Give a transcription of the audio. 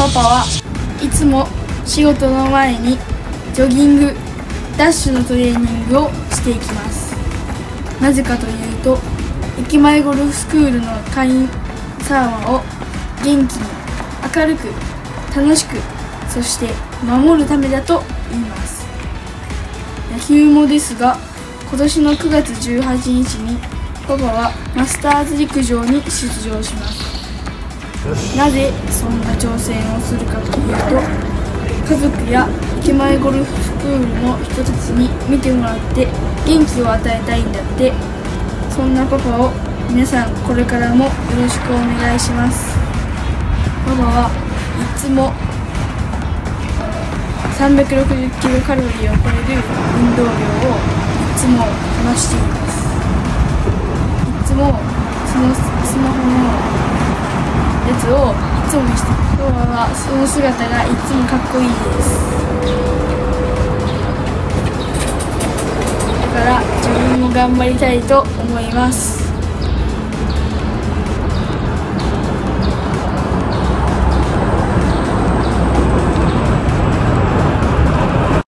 パパはいつも仕事の前にジョギングダッシュのトレーニングをしていきます。なぜかというと駅前ゴルフスクールの会員サーマを元気に明るく楽しくそして守るためだと言います。野球もですが今年の9月18日にパパはマスターズ陸上に出場します。なぜそんな挑戦をするかというと家族や駅前ゴルフスクールの人たちに見てもらって元気を与えたいんだって。そんなパパを皆さんこれからもよろしくお願いします。パパはいつも360キロカロリーを超える運動量をいつもこなしています。いつもそのスマホのつも見せて今日はその姿がいつもかっこいいです。だから自分も頑張りたいと思います。